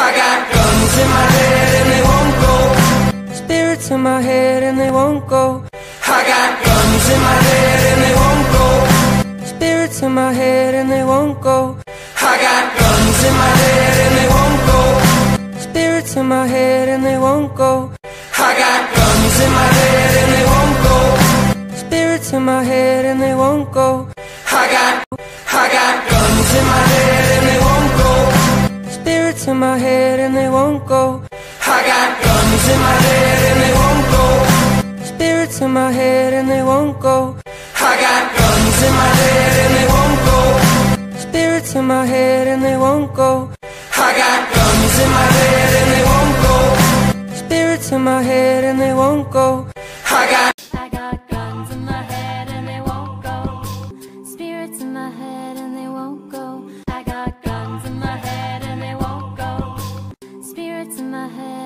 I got guns in my head and they won't go. Spirits in my head and they won't go. I got guns in my head and they won't go. Spirits in my head and they won't go. I got guns in my head and they won't go. Spirits in my head and they won't go. I got guns in my head and they won't go. Spirits in my head and they won't go. I got, I got guns in my head Spirits in my head and they won't go. I got guns in my head and they won't go. Spirits in my head and they won't go. I got guns in my head and they won't go. Spirits in my head and they won't go. I got guns in my head and they won't go. Spirits in my head and they won't go. my head